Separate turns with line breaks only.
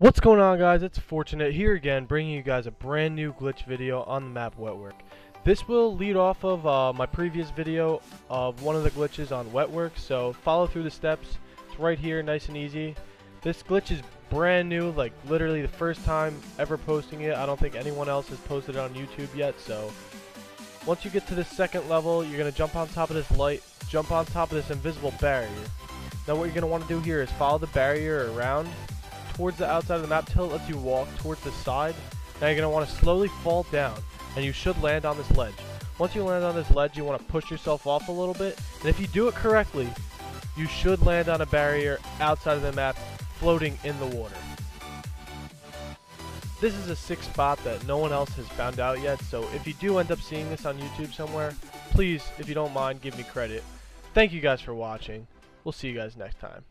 What's going on guys, it's Fortunate here again bringing you guys a brand new glitch video on the map Wetwork. This will lead off of uh, my previous video of one of the glitches on Wetwork, so follow through the steps. It's right here, nice and easy. This glitch is brand new, like literally the first time ever posting it. I don't think anyone else has posted it on YouTube yet, so once you get to the second level, you're going to jump on top of this light, jump on top of this invisible barrier. Now what you're going to want to do here is follow the barrier around towards the outside of the map till it lets you walk towards the side. Now you're going to want to slowly fall down, and you should land on this ledge. Once you land on this ledge, you want to push yourself off a little bit, and if you do it correctly, you should land on a barrier outside of the map, floating in the water. This is a sick spot that no one else has found out yet, so if you do end up seeing this on YouTube somewhere, please, if you don't mind, give me credit. Thank you guys for watching. We'll see you guys next time.